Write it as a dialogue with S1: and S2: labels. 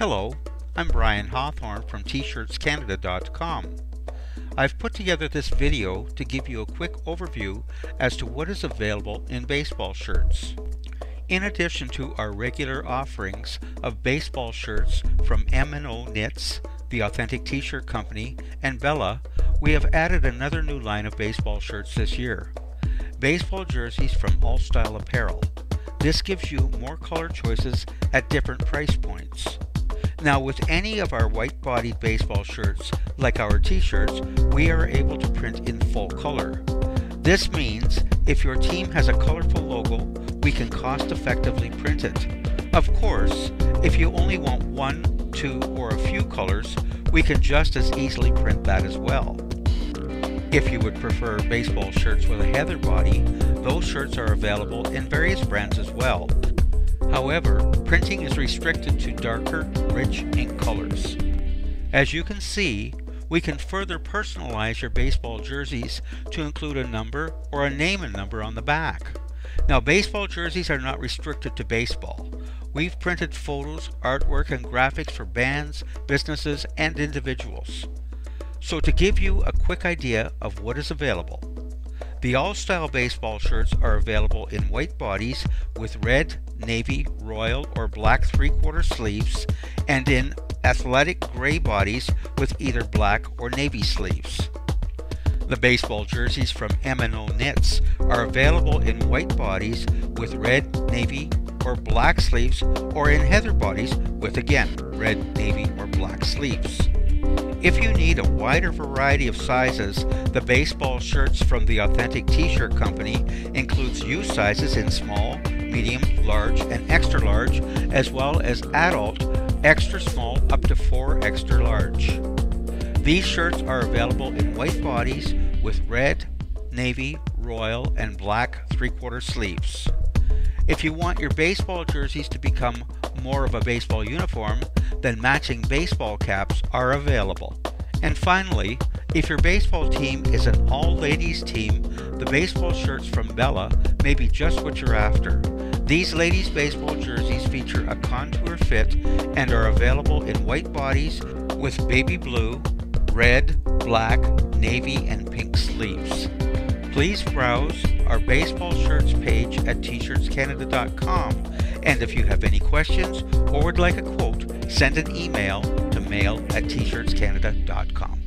S1: Hello, I'm Brian Hawthorne from tshirtscanada.com. I've put together this video to give you a quick overview as to what is available in baseball shirts. In addition to our regular offerings of baseball shirts from M&O Knits, the Authentic T-Shirt Company, and Bella, we have added another new line of baseball shirts this year. Baseball jerseys from Alstyle Apparel. This gives you more color choices at different price points. Now with any of our white-bodied baseball shirts, like our t-shirts, we are able to print in full color. This means if your team has a colorful logo, we can cost-effectively print it. Of course, if you only want one, two, or a few colors, we can just as easily print that as well. If you would prefer baseball shirts with a heather body, those shirts are available in various brands as well. However, printing is restricted to darker, rich ink colors. As you can see, we can further personalize your baseball jerseys to include a number or a name and number on the back. Now, baseball jerseys are not restricted to baseball. We've printed photos, artwork, and graphics for bands, businesses, and individuals. So to give you a quick idea of what is available, the Alstyle baseball shirts are available in white bodies with red, navy, royal, or black three-quarter sleeves and in athletic gray bodies with either black or navy sleeves. The baseball jerseys from M&O Knits are available in white bodies with red, navy, or black sleeves or in heather bodies with again red, navy, or black sleeves. If you need a wider variety of sizes, the baseball shirts from the Authentic T-Shirt Company includes youth sizes in small, medium, large, and extra large, as well as adult, extra small up to 4 extra large. These shirts are available in white bodies with red, navy, royal, and black three-quarter sleeves. If you want your baseball jerseys to become more of a baseball uniform, then matching baseball caps are available. And finally, if your baseball team is an all-ladies team, the baseball shirts from Bella may be just what you're after. These ladies' baseball jerseys feature a contour fit and are available in white bodies with baby blue, red, black, navy, and pink sleeves. Please browse our baseball shirts page at tshirtscanada.com and if you have any questions or would like a quote, send an email to mail at tshirtscanada.com.